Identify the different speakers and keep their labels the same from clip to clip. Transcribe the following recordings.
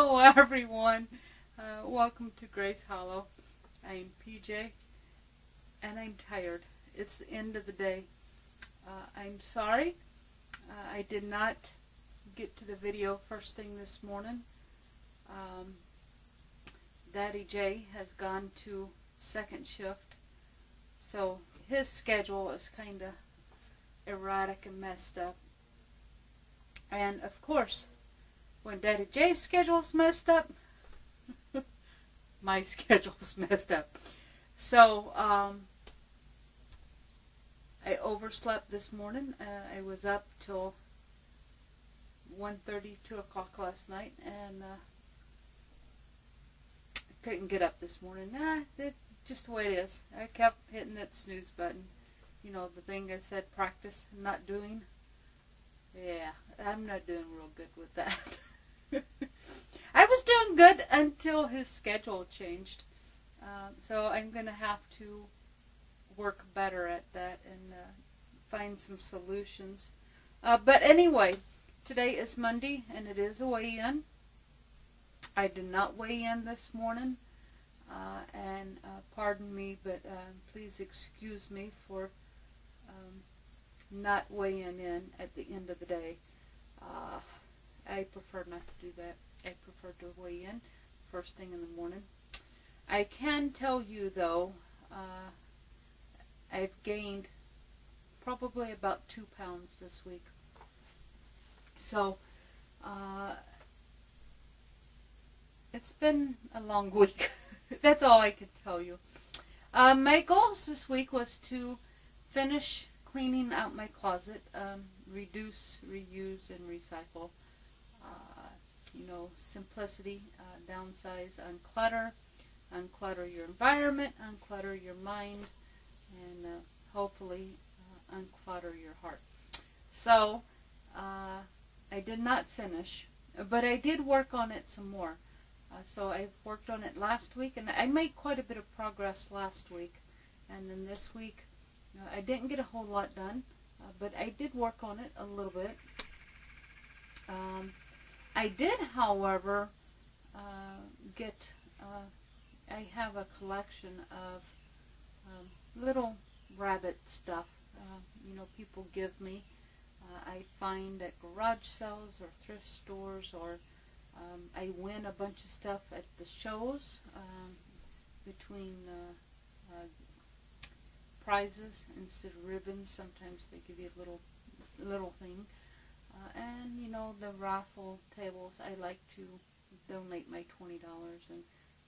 Speaker 1: Hello, everyone. Uh, welcome to Grace Hollow. I'm PJ, and I'm tired. It's the end of the day. Uh, I'm sorry. Uh, I did not get to the video first thing this morning. Um, Daddy J has gone to second shift, so his schedule is kind of erratic and messed up. And of course, when Daddy J's schedule's messed up, my schedule's messed up. So, um, I overslept this morning. Uh, I was up till 1.30, 2 o'clock last night, and uh, couldn't get up this morning. Nah, it's just the way it is. I kept hitting that snooze button. You know, the thing I said, practice, not doing. Yeah, I'm not doing real good with that. I was doing good until his schedule changed. Um, so I'm going to have to work better at that and uh, find some solutions. Uh, but anyway, today is Monday and it is a weigh-in. I did not weigh in this morning. Uh, and uh, pardon me, but uh, please excuse me for um, not weighing in at the end of the day. I prefer not to do that. I prefer to weigh in first thing in the morning. I can tell you though, uh, I've gained probably about two pounds this week. So, uh, it's been a long week. That's all I can tell you. Uh, my goals this week was to finish cleaning out my closet, um, reduce, reuse, and recycle. You know, simplicity, uh, downsize, unclutter, unclutter your environment, unclutter your mind, and uh, hopefully uh, unclutter your heart. So, uh, I did not finish, but I did work on it some more. Uh, so I worked on it last week, and I made quite a bit of progress last week. And then this week, I didn't get a whole lot done, uh, but I did work on it a little bit. Um, I did, however, uh, get, uh, I have a collection of um, little rabbit stuff, uh, you know, people give me. I find at garage sales or thrift stores or um, I win a bunch of stuff at the shows um, between uh, uh, prizes instead of ribbons. Sometimes they give you a little little thing. Uh, and you know the raffle tables. I like to donate my twenty dollars, and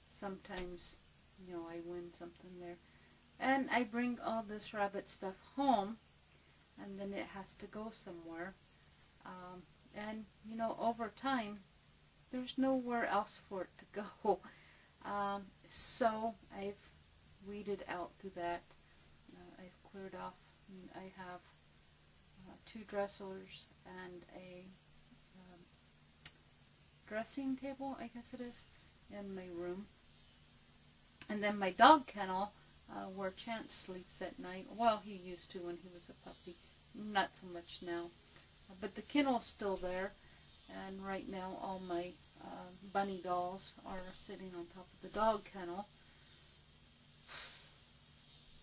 Speaker 1: sometimes you know I win something there. And I bring all this rabbit stuff home, and then it has to go somewhere. Um, and you know over time there's nowhere else for it to go. Um, so I've weeded out through that. Uh, I've cleared off. I have two dressers and a um, dressing table, I guess it is, in my room. And then my dog kennel, uh, where Chance sleeps at night. Well, he used to when he was a puppy. Not so much now. But the kennel's still there and right now all my uh, bunny dolls are sitting on top of the dog kennel.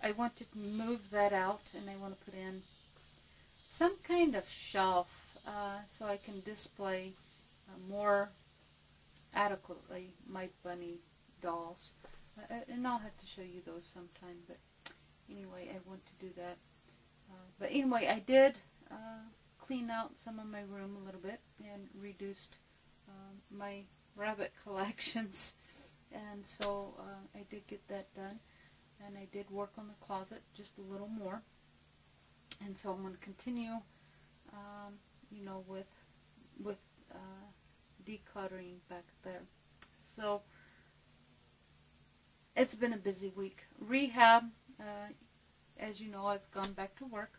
Speaker 1: I want to move that out and I want to put in some kind of shelf uh, so I can display uh, more adequately my bunny dolls. Uh, and I'll have to show you those sometime, but anyway, I want to do that. Uh, but anyway, I did uh, clean out some of my room a little bit and reduced um, my rabbit collections and so uh, I did get that done and I did work on the closet just a little more and so I'm going to continue um, you know with with uh, decluttering back there so it's been a busy week rehab uh, as you know I've gone back to work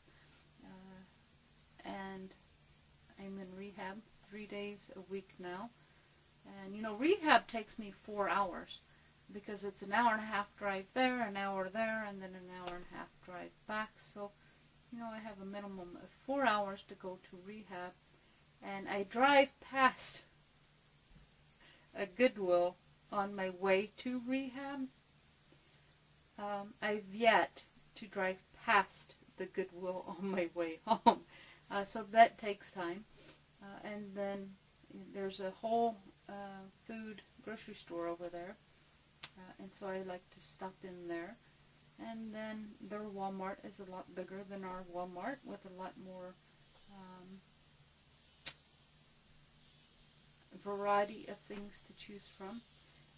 Speaker 1: and I'm in rehab three days a week now. And you know, rehab takes me four hours because it's an hour and a half drive there, an hour there, and then an hour and a half drive back. So, you know, I have a minimum of four hours to go to rehab. And I drive past a Goodwill on my way to rehab. Um, I've yet to drive past the Goodwill on my way home. Uh, so that takes time. Uh, and then there's a whole uh, food grocery store over there. Uh, and so I like to stop in there. And then their Walmart is a lot bigger than our Walmart with a lot more um, variety of things to choose from.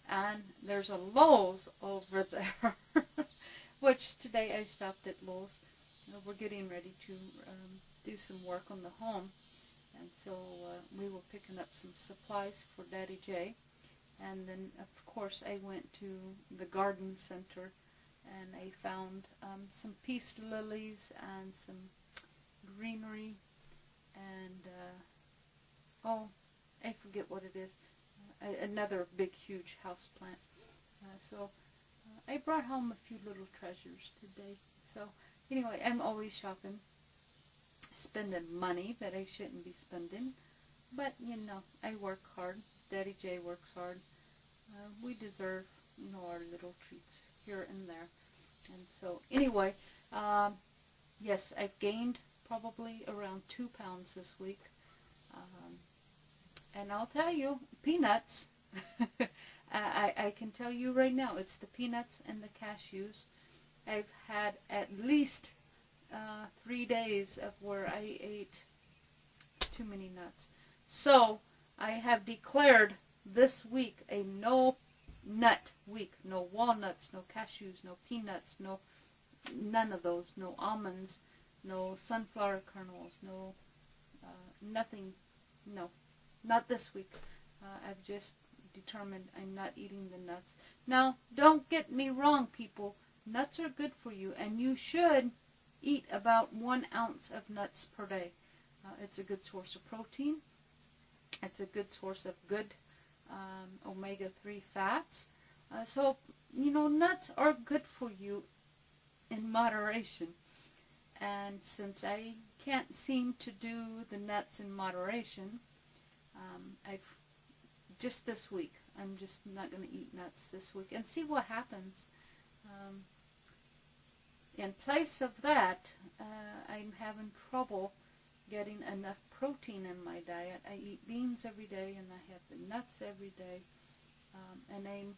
Speaker 1: And there's a Lowe's over there, which today I stopped at Lowe's. Uh, we're getting ready to um, do some work on the home. And so uh, we were picking up some supplies for Daddy J. And then, of course, I went to the garden center and I found um, some peace lilies and some greenery and, uh, oh, I forget what it is, uh, another big, huge house plant. Uh, so uh, I brought home a few little treasures today. So anyway, I'm always shopping, spending money that I shouldn't be spending. But, you know, I work hard. Daddy J works hard. Uh, we deserve, you know, our little treats here and there. And so, anyway, um, yes, I've gained probably around two pounds this week. Um, and I'll tell you, peanuts. I, I can tell you right now, it's the peanuts and the cashews. I've had at least uh, three days of where I ate too many nuts. So, I have declared this week a no nut week. No walnuts, no cashews, no peanuts, no none of those. No almonds, no sunflower kernels, no uh, nothing. No, not this week. Uh, I've just determined I'm not eating the nuts. Now, don't get me wrong, people. Nuts are good for you, and you should eat about one ounce of nuts per day. Uh, it's a good source of protein. It's a good source of good um, omega-3 fats. Uh, so, you know, nuts are good for you in moderation. And since I can't seem to do the nuts in moderation, um, I've just this week, I'm just not going to eat nuts this week and see what happens. Um, in place of that, uh, I'm having trouble getting enough protein in my diet. I eat beans every day and I have the nuts every day. Um, and I'm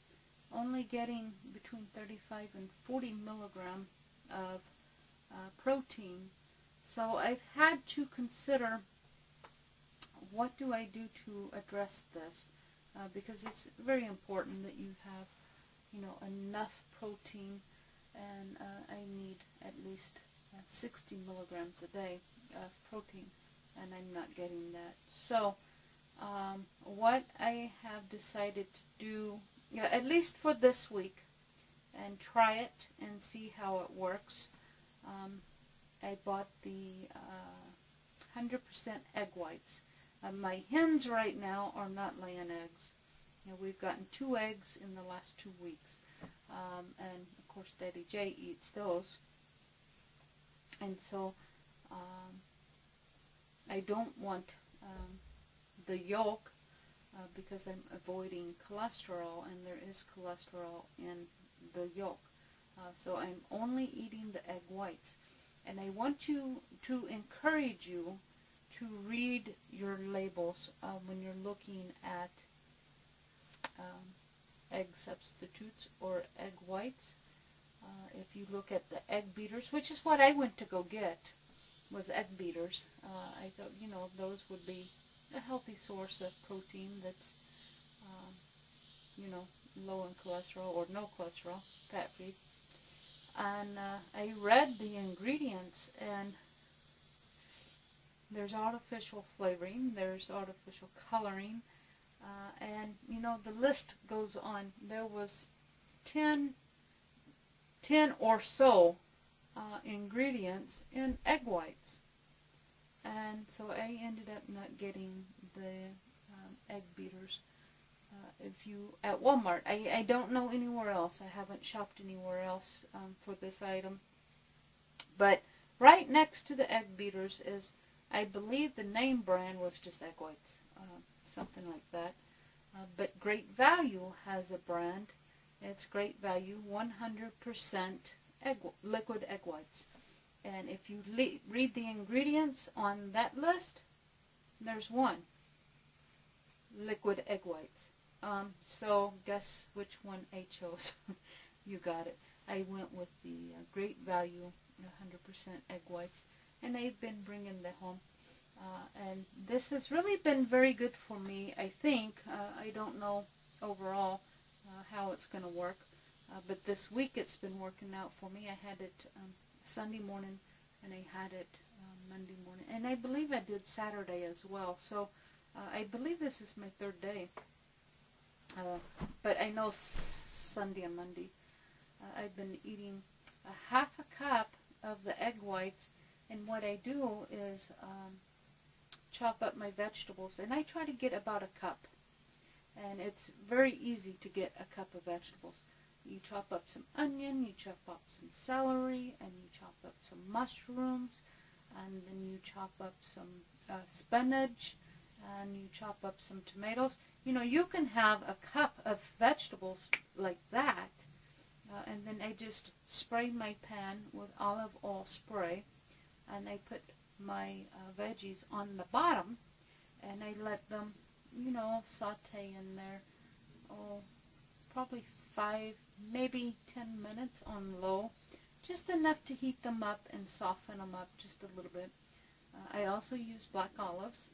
Speaker 1: only getting between 35 and 40 milligram of uh, protein. So I've had to consider what do I do to address this uh, because it's very important that you have you know enough protein and uh, I need at least uh, 60 milligrams a day of protein and I'm not getting that. So um, what I have decided to do, at least for this week, and try it and see how it works. Um, I bought the 100% uh, egg whites. Uh, my hens right now are not laying eggs. You know, we've gotten two eggs in the last two weeks. Um, and of course Daddy J eats those. And so um, I don't want um, the yolk uh, because I'm avoiding cholesterol and there is cholesterol in the yolk. Uh, so I'm only eating the egg whites. And I want you to encourage you to read your labels uh, when you're looking at um, egg substitutes or egg whites. Uh, if you look at the egg beaters, which is what I went to go get, was egg beaters. Uh, I thought, you know, those would be a healthy source of protein that's, um, you know, low in cholesterol or no cholesterol, fat-free. And uh, I read the ingredients and there's artificial flavoring, there's artificial coloring, uh, and you know the list goes on. There was 10, 10 or so uh, ingredients in egg whites. And so I ended up not getting the um, egg beaters. Uh, if you at Walmart, I, I don't know anywhere else. I haven't shopped anywhere else um, for this item. But right next to the egg beaters is, I believe the name brand was just egg whites, uh, something like that. Uh, but Great Value has a brand. It's Great Value 100% egg, liquid egg whites. And if you read the ingredients on that list, there's one. Liquid egg whites. Um, so guess which one I chose. you got it. I went with the uh, Great Value 100% egg whites. And I've been bringing them home. Uh, and this has really been very good for me, I think. Uh, I don't know overall uh, how it's going to work. Uh, but this week it's been working out for me. I had it um, Sunday morning and I had it um, Monday morning. And I believe I did Saturday as well. So uh, I believe this is my third day. Uh, but I know Sunday and Monday I've been eating a half a cup of the egg whites. And what I do is um, chop up my vegetables. And I try to get about a cup. And it's very easy to get a cup of vegetables. You chop up some onion, you chop up some celery, and you chop up some mushrooms, and then you chop up some uh, spinach, and you chop up some tomatoes. You know, you can have a cup of vegetables like that, uh, and then I just spray my pan with olive oil spray, and I put my uh, veggies on the bottom, and I let them, you know, saute in there, oh, probably five, maybe 10 minutes on low, just enough to heat them up and soften them up just a little bit. Uh, I also use black olives.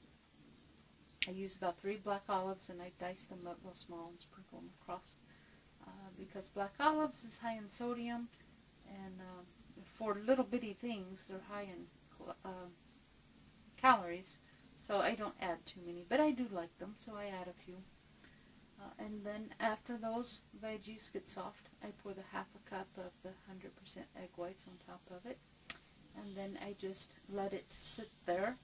Speaker 1: I use about three black olives and I dice them up real small and sprinkle them across uh, because black olives is high in sodium and uh, for little bitty things they're high in uh, calories so I don't add too many but I do like them so I add a few uh, and then after those veggies get soft, I pour the half a cup of the 100% egg whites on top of it. And then I just let it sit there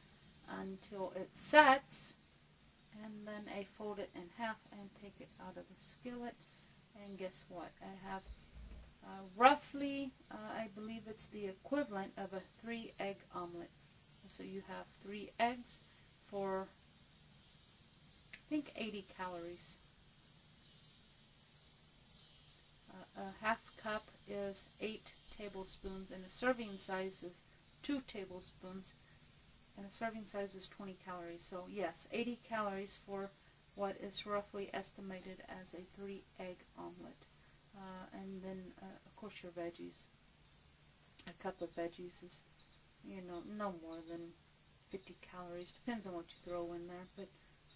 Speaker 1: until it sets. And then I fold it in half and take it out of the skillet. And guess what? I have uh, roughly, uh, I believe it's the equivalent of a three egg omelet. So you have three eggs for, I think, 80 calories. A half cup is 8 tablespoons and a serving size is 2 tablespoons and a serving size is 20 calories. So yes, 80 calories for what is roughly estimated as a 3 egg omelet. Uh, and then uh, of course your veggies. A cup of veggies is you know no more than 50 calories. Depends on what you throw in there but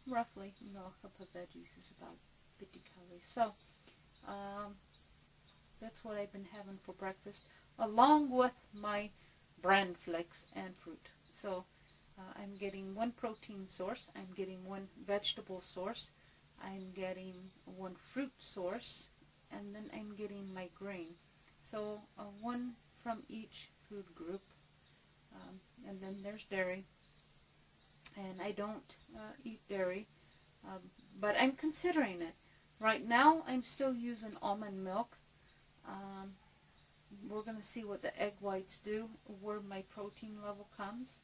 Speaker 1: roughly you know a cup of veggies is about 50 calories. So um, that's what I've been having for breakfast, along with my bran flakes and fruit. So uh, I'm getting one protein source, I'm getting one vegetable source, I'm getting one fruit source, and then I'm getting my grain. So uh, one from each food group, um, and then there's dairy. And I don't uh, eat dairy, um, but I'm considering it. Right now, I'm still using almond milk um, we're going to see what the egg whites do, where my protein level comes.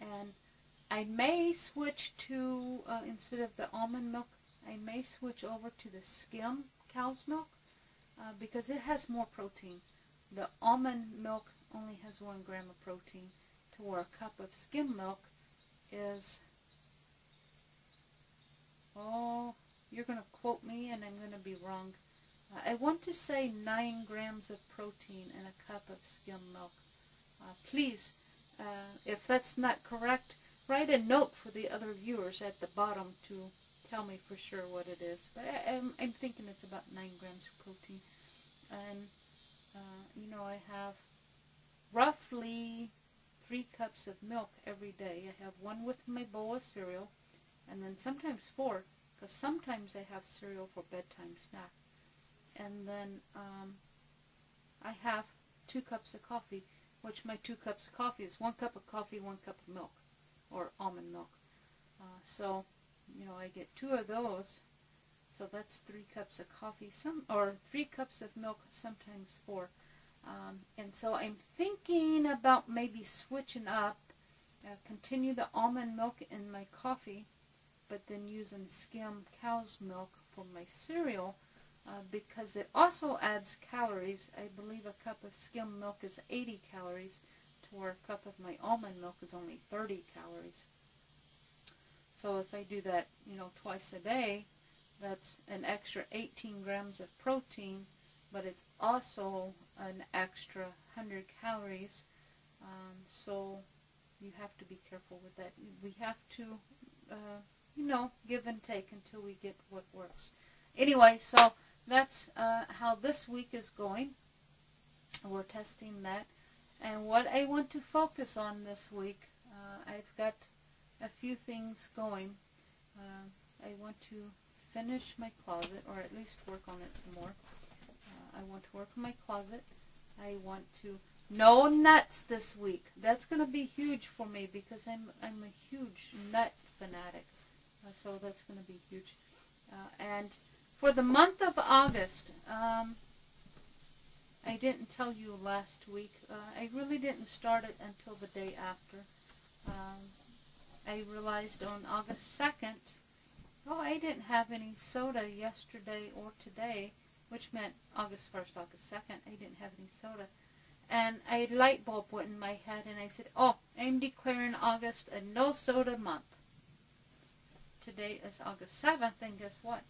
Speaker 1: And I may switch to, uh, instead of the almond milk, I may switch over to the skim cow's milk uh, because it has more protein. The almond milk only has one gram of protein to where a cup of skim milk is, oh, you're going to quote me and I'm going to be wrong. I want to say 9 grams of protein in a cup of skim milk. Uh, please, uh, if that's not correct, write a note for the other viewers at the bottom to tell me for sure what it is. But I, am I'm, thinking it's about 9 grams of protein. And, uh, you know, I have roughly 3 cups of milk every day. I have one with my bowl of cereal, and then sometimes 4, because sometimes I have cereal for bedtime snack and then um, I have two cups of coffee, which my two cups of coffee is one cup of coffee, one cup of milk, or almond milk. Uh, so, you know, I get two of those, so that's three cups of coffee, some or three cups of milk, sometimes four. Um, and so I'm thinking about maybe switching up, uh, continue the almond milk in my coffee but then using skim cow's milk for my cereal uh, because it also adds calories. I believe a cup of skim milk is 80 calories to where a cup of my almond milk is only 30 calories. So if I do that, you know, twice a day, that's an extra 18 grams of protein, but it's also an extra 100 calories. Um, so you have to be careful with that. We have to, uh, you know, give and take until we get what works. Anyway, so that's uh, how this week is going. We're testing that. And what I want to focus on this week, uh, I've got a few things going. Uh, I want to finish my closet, or at least work on it some more. Uh, I want to work on my closet. I want to no nuts this week. That's going to be huge for me because I'm I'm a huge nut fanatic. Uh, so that's going to be huge. Uh, and for the month of August, um, I didn't tell you last week. Uh, I really didn't start it until the day after. Um, I realized on August 2nd, oh, I didn't have any soda yesterday or today, which meant August 1st, August 2nd, I didn't have any soda. And a light bulb went in my head, and I said, oh, I'm declaring August a no soda month. Today is August 7th, and guess what?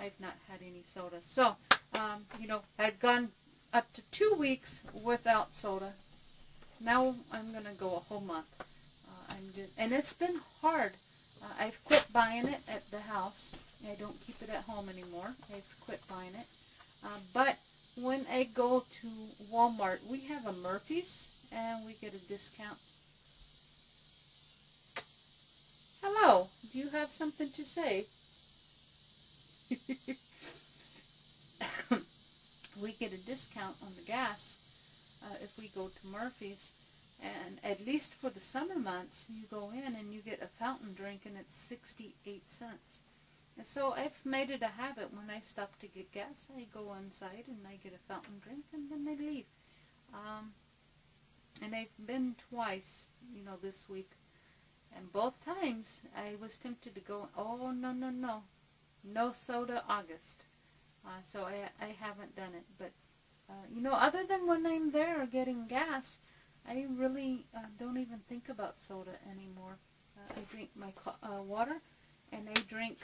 Speaker 1: I've not had any soda. So, um, you know, I've gone up to two weeks without soda. Now I'm going to go a whole month. Uh, I'm just, and it's been hard. Uh, I've quit buying it at the house. I don't keep it at home anymore. I've quit buying it. Uh, but when I go to Walmart, we have a Murphy's and we get a discount. Hello, do you have something to say? we get a discount on the gas uh, if we go to Murphy's. And at least for the summer months, you go in and you get a fountain drink and it's 68 cents. And so I've made it a habit when I stop to get gas, I go inside and I get a fountain drink and then I leave. Um, and I've been twice, you know, this week. And both times I was tempted to go, oh, no, no, no. No soda August. Uh, so I, I haven't done it. But, uh, you know, other than when I'm there getting gas, I really uh, don't even think about soda anymore. Uh, I drink my uh, water and I drink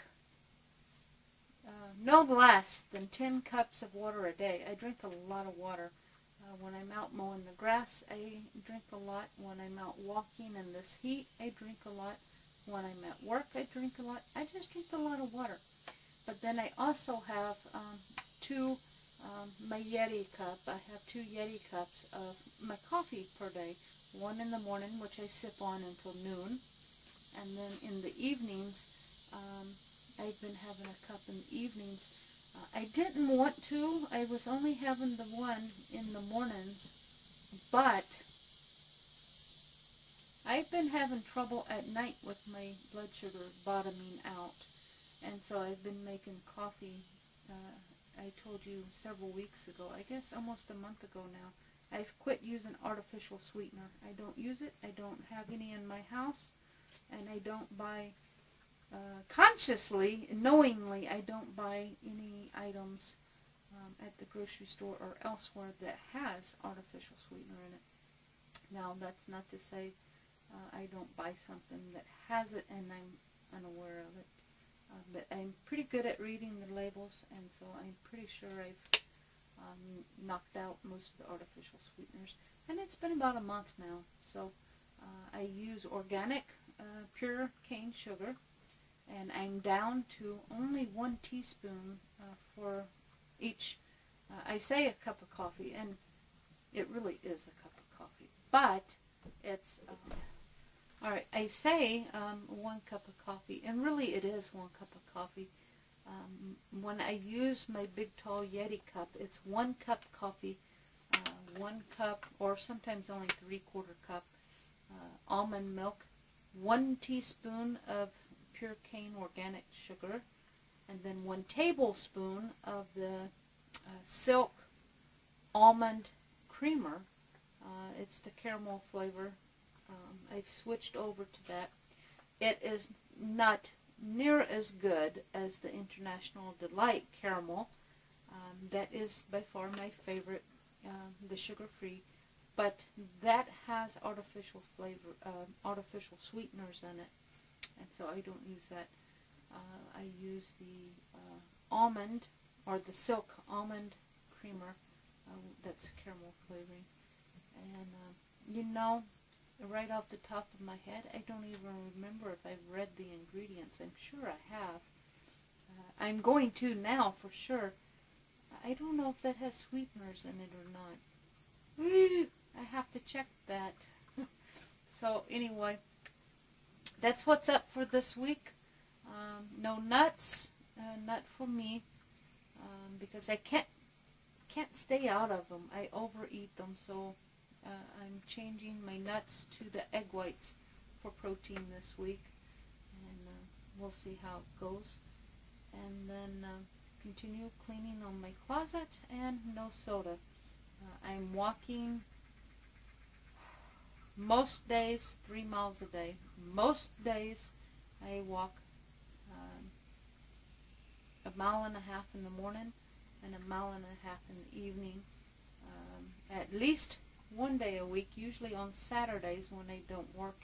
Speaker 1: uh, no less than 10 cups of water a day. I drink a lot of water. When I'm out mowing the grass, I drink a lot. When I'm out walking in this heat, I drink a lot. When I'm at work, I drink a lot. I just drink a lot of water. But then I also have um, two, um, my Yeti cup. I have two Yeti cups of my coffee per day. One in the morning, which I sip on until noon. And then in the evenings, um, I've been having a cup in the evenings. Uh, I didn't want to. I was only having the one in the mornings. But I've been having trouble at night with my blood sugar bottoming out. And so I've been making coffee. Uh, I told you several weeks ago, I guess almost a month ago now. I've quit using artificial sweetener. I don't use it. I don't have any in my house. And I don't buy uh, consciously, knowingly, I don't buy any items um, at the grocery store or elsewhere that has artificial sweetener in it. Now, that's not to say uh, I don't buy something that has it and I'm unaware of it. Uh, but I'm pretty good at reading the labels, and so I'm pretty sure I've um, knocked out most of the artificial sweeteners. And it's been about a month now, so uh, I use organic uh, pure cane sugar and I'm down to only one teaspoon uh, for each, uh, I say a cup of coffee, and it really is a cup of coffee, but it's, um, all right, I say um, one cup of coffee, and really it is one cup of coffee. Um, when I use my big tall Yeti cup, it's one cup coffee, uh, one cup, or sometimes only three quarter cup uh, almond milk, one teaspoon of pure cane organic sugar, and then one tablespoon of the uh, silk almond creamer. Uh, it's the caramel flavor. Um, I've switched over to that. It is not near as good as the International Delight Caramel. Um, that is by far my favorite, um, the sugar-free, but that has artificial flavor, uh, artificial sweeteners in it, and so I don't use that. Uh, I use the uh, almond or the silk almond creamer uh, that's caramel flavoring, and um, you know, right off the top of my head, I don't even remember if I've read the ingredients. I'm sure I have. Uh, I'm going to now for sure. I don't know if that has sweeteners in it or not. I have to check that. so anyway, that's what's up for this week. Um, no nuts, uh, nut for me, um, because I can't can't stay out of them. I overeat them, so uh, I'm changing my nuts to the egg whites for protein this week, and uh, we'll see how it goes. And then uh, continue cleaning on my closet and no soda. Uh, I'm walking most days three miles a day. Most days I walk um, a mile and a half in the morning and a mile and a half in the evening. Um, at least one day a week, usually on Saturdays when they don't work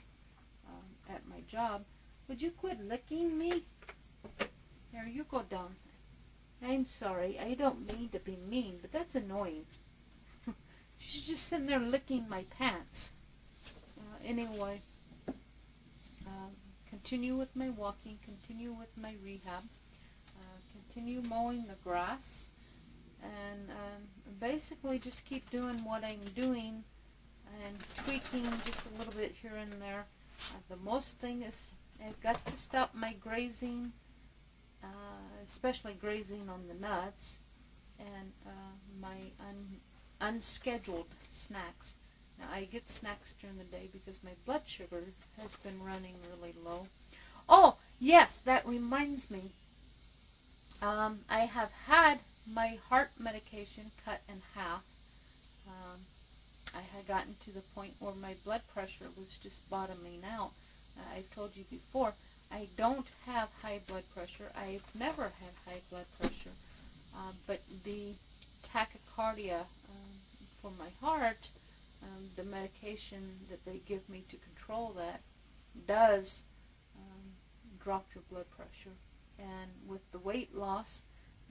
Speaker 1: um, at my job. Would you quit licking me? There, you go down. I'm sorry. I don't mean to be mean, but that's annoying. She's just sitting there licking my pants. Uh, anyway, um, continue with my walking, continue with my rehab, uh, continue mowing the grass, and um, basically just keep doing what I'm doing and tweaking just a little bit here and there. Uh, the most thing is I've got to stop my grazing, uh, especially grazing on the nuts and uh, my un unscheduled snacks. Now I get snacks during the day because my blood sugar has been running really low. Oh, yes, that reminds me. Um, I have had my heart medication cut in half. Um, I had gotten to the point where my blood pressure was just bottoming out. Uh, I've told you before, I don't have high blood pressure. I've never had high blood pressure. Uh, but the tachycardia um, for my heart, um, the medication that they give me to control that, does um, drop your blood pressure. And with the weight loss,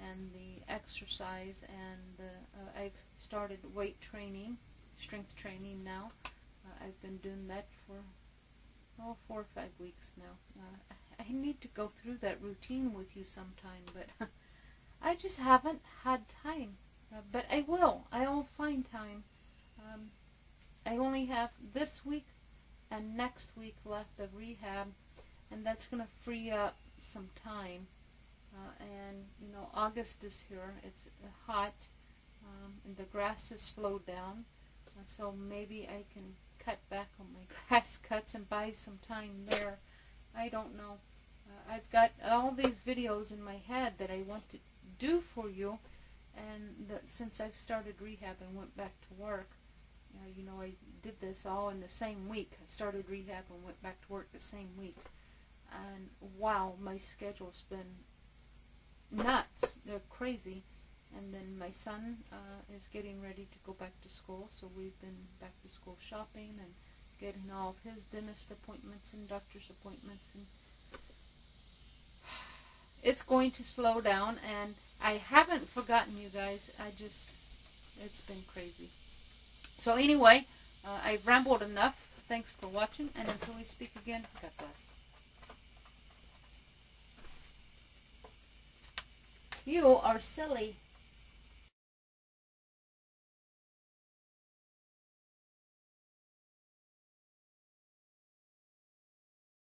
Speaker 1: and the exercise and uh, I've started weight training, strength training now. Uh, I've been doing that for oh, four or five weeks now. Uh, I need to go through that routine with you sometime, but I just haven't had time. Uh, but I will. I will find time. Um, I only have this week and next week left of rehab, and that's going to free up some time uh, and you know August is here. It's hot um, and the grass has slowed down. Uh, so maybe I can cut back on my grass cuts and buy some time there. I don't know. Uh, I've got all these videos in my head that I want to do for you. And that since I've started rehab and went back to work uh, you know I did this all in the same week. I started rehab and went back to work the same week. And wow my schedule's been nuts. They're crazy. And then my son uh, is getting ready to go back to school, so we've been back to school shopping and getting all of his dentist appointments and doctor's appointments. And it's going to slow down, and I haven't forgotten you guys. I just, it's been crazy. So anyway, uh, I've rambled enough. Thanks for watching, and until we speak again, God bless.
Speaker 2: You are silly.